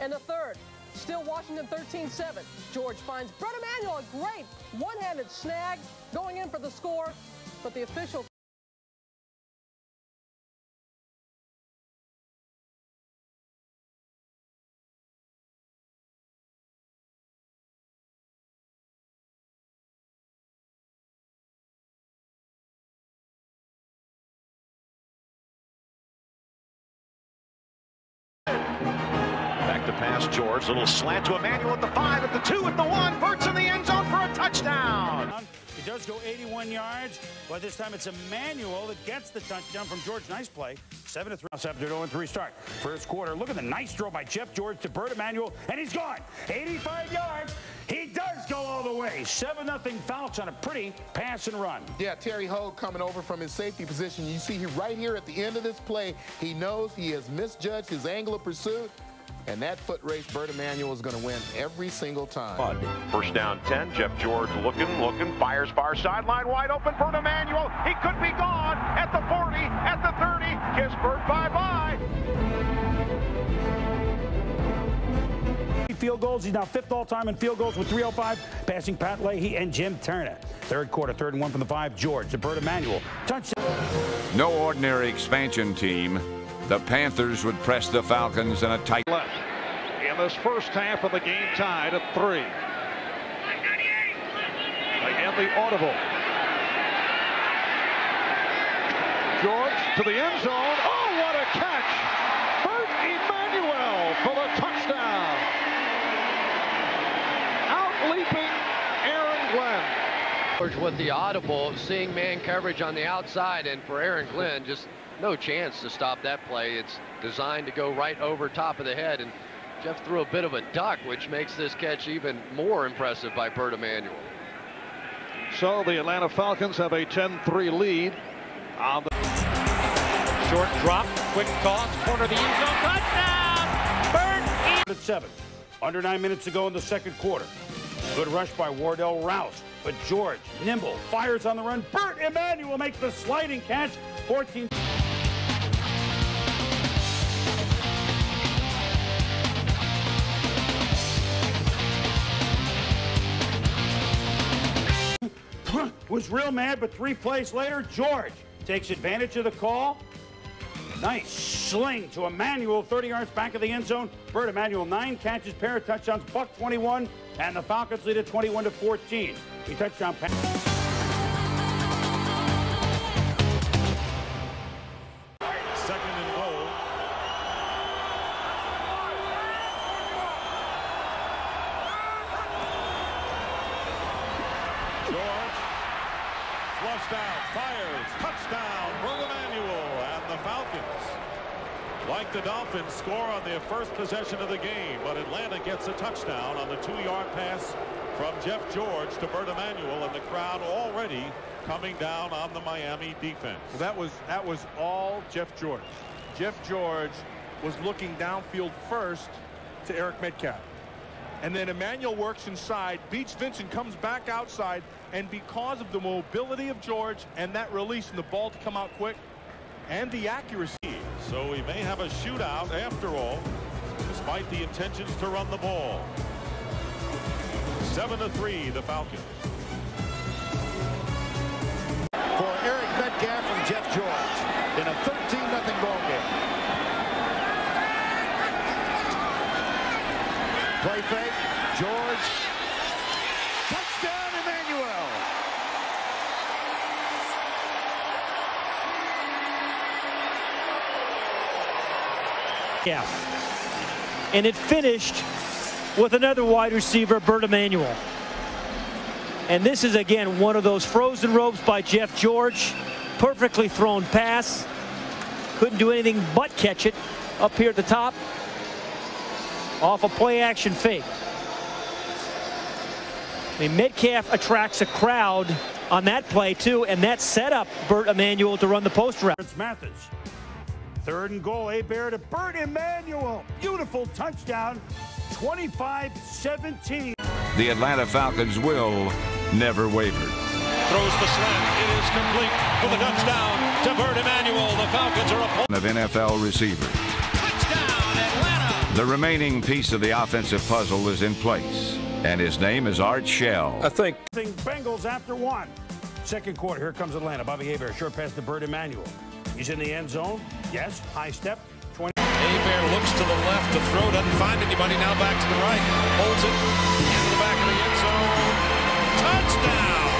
And the third, still Washington 13-7. George finds Bert Emanuel a great one-handed snag going in for the score, but the official Back pass George. Little slant to Emanuel at the five, at the two, at the one. Bert's in the end zone for a touchdown. It does go 81 yards, but this time it's Emanuel that gets the touchdown from George. Nice play. 7 to 3 after 0 3 start. First quarter. Look at the nice throw by Jeff George to Bert Emanuel, and he's gone. 85 yards. He does go all the way. 7 0 Falcons on a pretty pass and run. Yeah, Terry Hoage coming over from his safety position. You see him right here at the end of this play. He knows he has misjudged his angle of pursuit. And that foot race, Bert Emanuel is going to win every single time. First down 10. Jeff George looking, looking, fires far sideline, wide open. Bert Emanuel. He could be gone at the 40, at the 30. Kiss Bert bye bye. Field goals. He's now fifth all time in field goals with 305, passing Pat Leahy and Jim Turner. Third quarter, third and one from the five. George to Bert Emanuel. Touchdown. No ordinary expansion team. The Panthers would press the Falcons in a tight left in this first half of the game tied at three. Again, the audible. George to the end zone. Oh, what a catch! Bert Emanuel for the touchdown. Out leaping Aaron Glenn. George with the audible, seeing man coverage on the outside, and for Aaron Glenn, just no chance to stop that play. It's designed to go right over top of the head, and Jeff threw a bit of a duck, which makes this catch even more impressive by Bert Emanuel. So the Atlanta Falcons have a 10-3 lead on the short drop, quick toss, corner of the end zone, touchdown! Bert at seven. Under nine minutes to go in the second quarter. Good rush by Wardell Rouse, but George, nimble, fires on the run. Bert Emanuel makes the sliding catch. 14. Was real mad, but three plays later, George takes advantage of the call. Nice sling to Emanuel, 30 yards back of the end zone. Bert Emanuel, nine catches, pair of touchdowns, buck 21, and the Falcons lead at 21 to 14. We touchdown pass. Flushed out, fires, touchdown, Bert Emanuel, and the Falcons. Like the Dolphins, score on their first possession of the game, but Atlanta gets a touchdown on the two-yard pass from Jeff George to Bert Emanuel, and the crowd already coming down on the Miami defense. Well, that was that was all Jeff George. Jeff George was looking downfield first to Eric Metcalf. And then Emanuel works inside, beats Vincent, comes back outside, and because of the mobility of George and that release and the ball to come out quick and the accuracy. So we may have a shootout after all, despite the intentions to run the ball. 7 to 3, the Falcons. For Eric Metcalf and Jeff George in a 13-0 ball game. Play fake, George. Touchdown, Emanuel. Yeah. And it finished with another wide receiver, Bert Emanuel. And this is, again, one of those frozen ropes by Jeff George. Perfectly thrown pass. Couldn't do anything but catch it up here at the top. Off a play action fake. I mean, Metcalf attracts a crowd on that play, too, and that set up Bert Emanuel to run the post route. It's Mathis. Third and goal, Hebert to Bert Emanuel. Beautiful touchdown. 25-17. The Atlanta Falcons will never waver. Throws the slant. It is complete for the touchdown to Bert Emanuel. The Falcons are up. Of NFL receivers. Touchdown, Atlanta. The remaining piece of the offensive puzzle is in place, and his name is Art Shell. I think. Bengals after one. Second quarter, here comes Atlanta. Bobby Hebert, short pass to Bert Emanuel. He's in the end zone. Yes, high step. 20. Hebert looks to the left to throw, doesn't find anybody. Now back to the right. Holds it into the back of the end zone. Touchdown!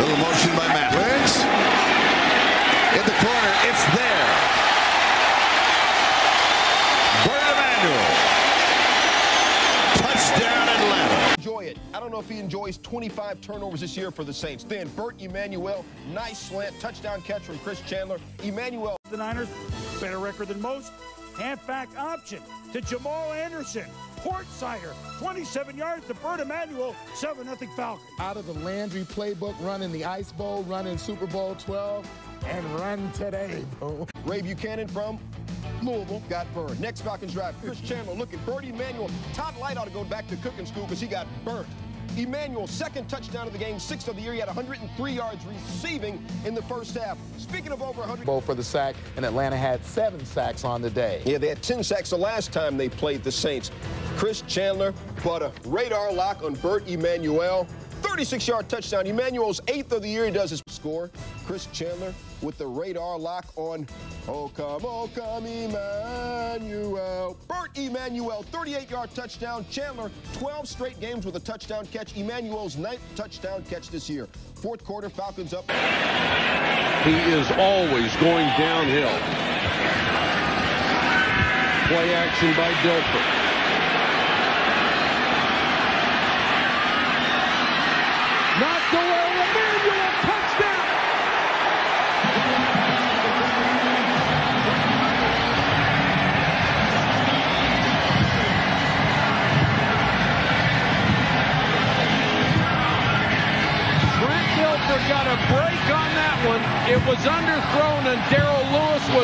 Little motion by Matt Wicks. In the corner, it's there. Bert Emanuel. Touchdown Atlanta. Enjoy it. I don't know if he enjoys 25 turnovers this year for the Saints. Then Bert Emanuel, nice slant, touchdown catch from Chris Chandler. Emanuel. The Niners, better record than most. Halfback option to Jamal Anderson. Port Sider, 27 yards to Bert Emanuel, 7 0 Falcons. Out of the Landry playbook, running the Ice Bowl, running Super Bowl 12, and run today, bro. Ray Buchanan from Louisville got burned. Next Falcons drive, Chris Chandler looking. Bert Emanuel. Todd Lyght ought to go back to cooking school because he got burnt. Emanuel, second touchdown of the game, sixth of the year. He had 103 yards receiving in the first half. Speaking of over 100. Bowl for the sack, and Atlanta had seven sacks on the day. Yeah, they had 10 sacks the last time they played the Saints. Chris Chandler put a radar lock on Bert Emanuel. 36-yard touchdown. Emanuel's eighth of the year. He does his score. Chris Chandler with the radar lock on. Oh, come, oh, come, Emmanuel. Bert Emanuel, 38-yard touchdown. Chandler, 12 straight games with a touchdown catch. Emanuel's ninth touchdown catch this year. Fourth quarter, Falcons up. He is always going downhill. Play action by Dilfer.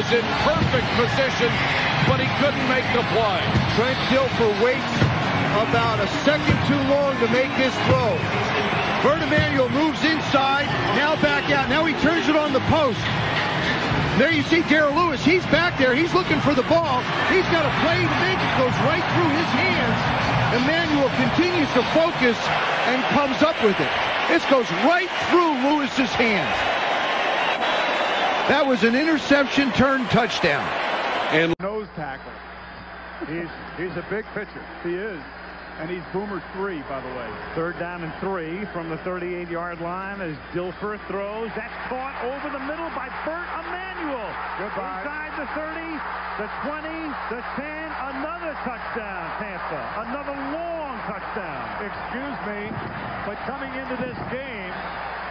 Was in perfect position, but he couldn't make the play. Trent Dilfer waits about a second too long to make this throw. Bert Emanuel moves inside, now back out. Now he turns it on the post. There you see Daryl Lewis. He's back there. He's looking for the ball. He's got a play to make. It goes right through his hands. Emanuel continues to focus and comes up with it. This goes right through Lewis's hands. That was an interception turned touchdown. And nose tackle. He's he's a big pitcher. He is. And he's boomer three, by the way. Third down and three from the 38-yard line as Dilfer throws. That's caught over the middle by Bert Emanuel. Goodbye. Inside the 30, the 20, the 10, another touchdown, Tampa. Another long touchdown. Excuse me, but coming into this game,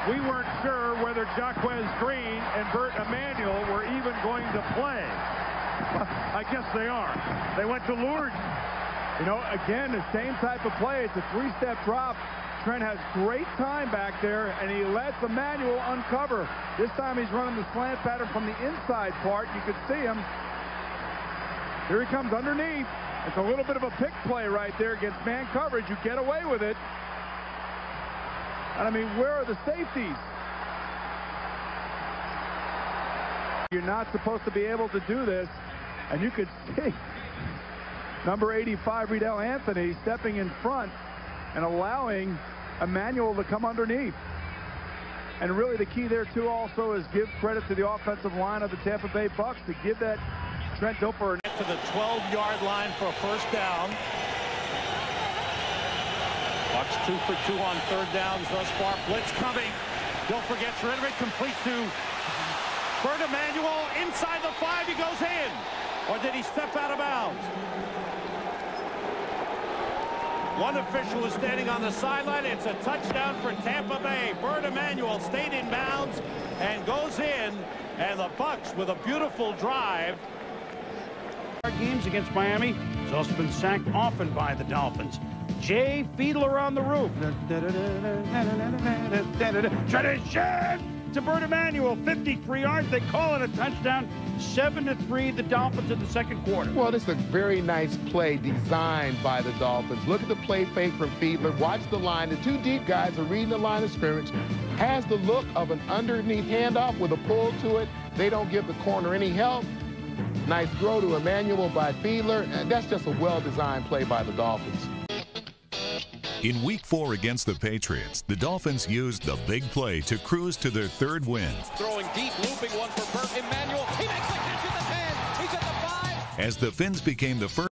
we weren't sure whether Jacquez Green and Bert Emanuel were even going to play. I guess they are. They went to Lourdes. You know, again, the same type of play. It's a three-step drop. Trent has great time back there, and he lets Emanuel uncover. This time he's running the slant pattern from the inside part. You could see him. Here he comes underneath. It's a little bit of a pick play right there against man coverage. You get away with it. And I mean, where are the safeties? You're not supposed to be able to do this. And you could see number 85, Reidel Anthony, stepping in front and allowing Emanuel to come underneath. And really the key there, too, also is give credit to the offensive line of the Tampa Bay Bucks to give that Trent Dilfer to the 12-yard line for a first down. Bucks two for two on third downs thus far. Blitz coming. Rid of it. Completes to Bert Emanuel. Inside the five, he goes in. Or did he step out of bounds? One official is standing on the sideline. It's a touchdown for Tampa Bay. Bert Emanuel stayed in bounds and goes in. And the Bucks with a beautiful drive. Games against Miami. He's also been sacked often by the Dolphins. Jay Fiedler on the roof. Tradition to Bert Emanuel, 53 yards. They call it a touchdown. 7 to 3, the Dolphins in the second quarter. Well, this is a very nice play designed by the Dolphins. Look at the play fake from Fiedler. Watch the line. The two deep guys are reading the line of scrimmage. Has the look of an underneath handoff with a pull to it. They don't give the corner any help. Nice throw to Emanuel by Fiedler, and that's just a well-designed play by the Dolphins. In week four against the Patriots, the Dolphins used the big play to cruise to their third win. Throwing deep, looping one for Bert Emanuel. He makes the catch at the 10. He's at the 5. As the Fins became the first